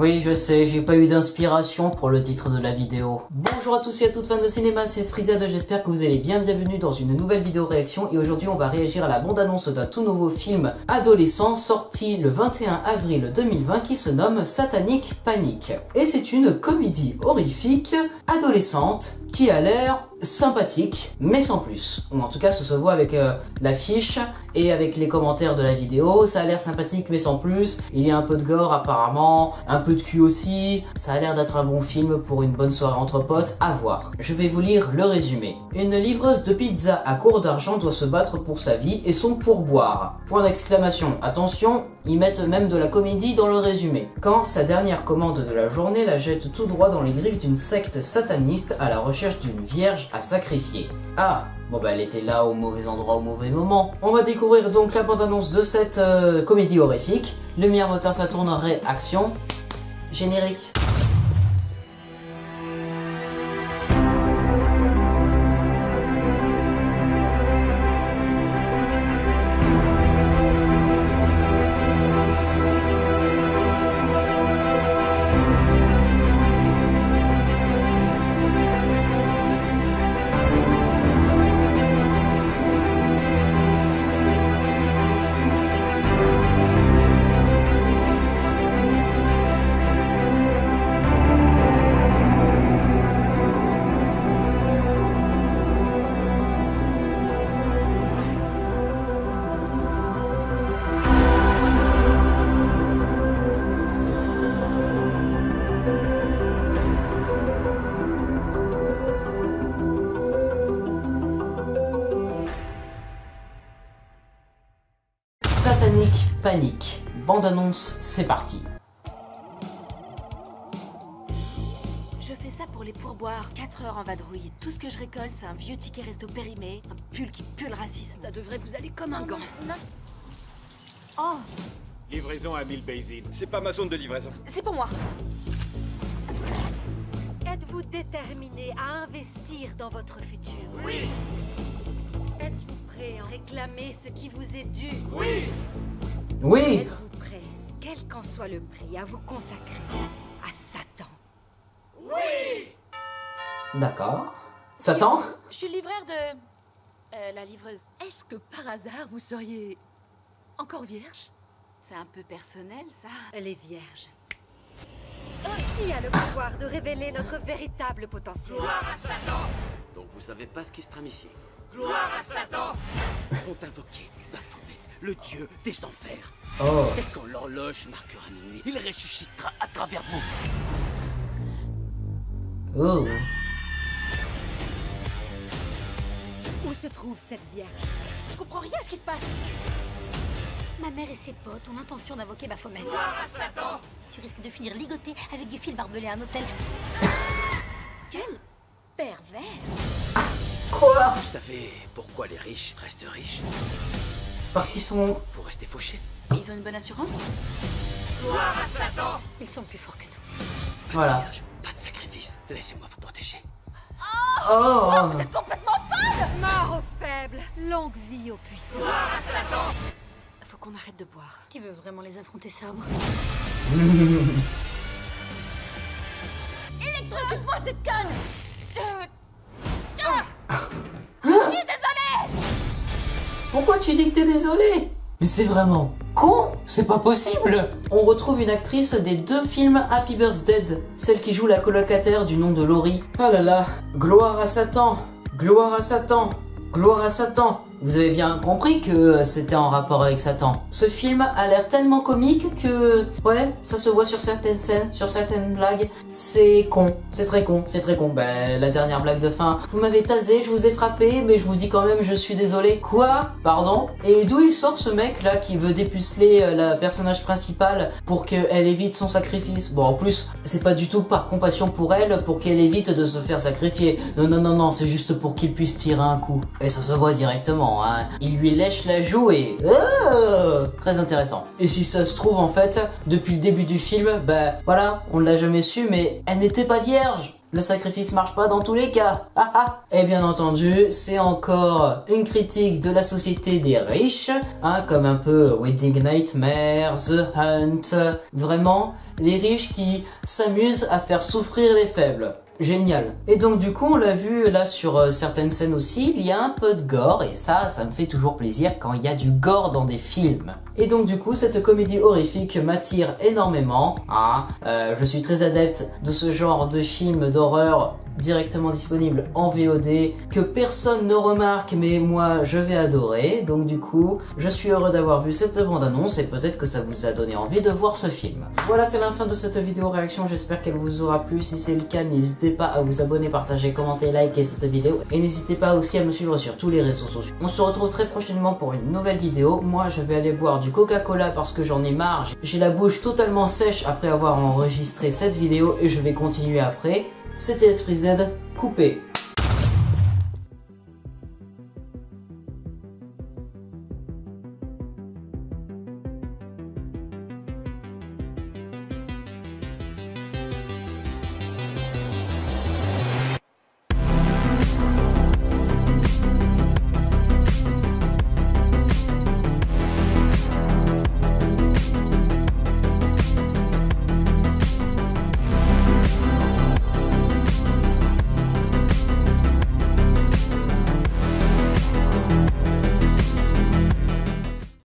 Oui, je sais, j'ai pas eu d'inspiration pour le titre de la vidéo. Bonjour à tous et à toutes fans de cinéma, c'est Frizad, j'espère que vous allez bien. Bienvenue dans une nouvelle vidéo réaction et aujourd'hui on va réagir à la bande-annonce d'un tout nouveau film adolescent sorti le 21 avril 2020 qui se nomme Satanic Panic. Et c'est une comédie horrifique adolescente qui a l'air sympathique, mais sans plus. Ou en tout cas, ça se voit avec euh, l'affiche et avec les commentaires de la vidéo. Ça a l'air sympathique, mais sans plus. Il y a un peu de gore apparemment, un peu de cul aussi. Ça a l'air d'être un bon film pour une bonne soirée entre potes. À voir. Je vais vous lire le résumé. Une livreuse de pizza à court d'argent doit se battre pour sa vie et son pourboire. Point d'exclamation. Attention, ils mettent même de la comédie dans le résumé. Quand sa dernière commande de la journée la jette tout droit dans les griffes d'une secte sataniste à la recherche d'une vierge à sacrifier. Ah, bon bah elle était là au mauvais endroit au mauvais moment. On va découvrir donc la bande-annonce de cette euh, comédie horrifique. Lumière moteur ça tournerait action. Générique. Satanic Panic. Bande-annonce, c'est parti. Je fais ça pour les pourboires. 4 heures en vadrouille. Tout ce que je récolte, c'est un vieux ticket resto périmé, un pull qui pue le racisme. Ça devrait vous aller comme un gant. Oh, Livraison à 1000 Bayzid. C'est pas ma zone de livraison. c'est pour moi. Êtes-vous déterminé à investir dans votre futur? Oui Êtes-vous prêt à réclamer ce qui vous est dû Oui Êtes-vous prêt, quel qu'en soit le prix, à vous consacrer à Satan? D'accord. Satan? Je suis le libraire de. Euh, la livreuse. Est-ce que par hasard vous seriez encore vierge? C'est un peu personnel, ça. Elle est vierge. Qui a le pouvoir de révéler notre véritable potentiel Donc vous savez pas ce qui se trame ici. Vont invoquer Baphomet, le dieu des enfers. Oh. Et quand l'horloge marquera minuit, il ressuscitera à travers vous. Oh. Où se trouve cette vierge? Je comprends rien à ce qui se passe. Ma mère et ses potes ont l'intention d'invoquer Baphomet. Tu risques de finir ligoté avec du fil barbelé à un hôtel. Quel pervers Quoi Vous savez pourquoi les riches restent riches Parce qu'ils sont... Faut rester fauché. Ils ont une bonne assurance Ils sont plus forts que nous. Voilà. Vierge, pas de sacrifice. Laissez-moi vous protéger. Oh Mort aux faibles, longue vie aux puissants. Faut qu'on arrête de boire. Qui veut vraiment les affronter sabres Électrocute-moi cette conne Pourquoi tu dis que t'es désolé Mais c'est vraiment con C'est pas possible! On retrouve une actrice des deux films Happy Birthday, celle qui joue la colocataire du nom de Laurie. Oh là là, gloire à Satan. Gloire à Satan. Gloire à Satan Vous avez bien compris que c'était en rapport avec Satan. Ce film a l'air tellement comique que... Ouais, ça se voit sur certaines scènes, sur certaines blagues. C'est con, c'est très con, c'est très con. Ben, la dernière blague de fin. Vous m'avez tasé, je vous ai frappé, mais je vous dis quand même je suis désolé. Quoi? Pardon? Et d'où il sort ce mec là qui veut dépuceler euh, la personnage principale pour qu'elle évite son sacrifice? Bon, en plus, c'est pas du tout par compassion pour elle pour qu'elle évite de se faire sacrifier. Non, non, non, non, c'est juste pour qu'il puisse tirer un coup. Et ça se voit directement, hein. Il lui lèche la joue et... Oh Très intéressant. Et si ça se trouve, en fait, depuis le début du film, bah voilà, on l'a jamais su, mais elle n'était pas vierge le sacrifice marche pas dans tous les cas. Ah ah. Et bien entendu, c'est encore une critique de la société des riches, hein, comme un peu Wedding Nightmare, The Hunt. Vraiment, les riches qui s'amusent à faire souffrir les faibles. Génial. Et donc du coup, on l'a vu là sur euh, certaines scènes aussi, il y a un peu de gore et ça, ça me fait toujours plaisir quand il y a du gore dans des films. Et donc du coup, cette comédie horrifique m'attire énormément. Hein. Euh, je suis très adepte de ce genre de film d'horreur directement disponible en VOD que personne ne remarque mais moi je vais adorer donc du coup je suis heureux d'avoir vu cette bande annonce et peut-être que ça vous a donné envie de voir ce film voilà c'est la fin de cette vidéo réaction j'espère qu'elle vous aura plu si c'est le cas n'hésitez pas à vous abonner partager commenter liker cette vidéo et n'hésitez pas aussi à me suivre sur tous les réseaux sociaux. On se retrouve très prochainement pour une nouvelle vidéo. Moi je vais aller boire du coca cola parce que j'en ai marre. J'ai la bouche totalement sèche après avoir enregistré cette vidéo et je vais continuer après. C'était Esprit Z, coupé.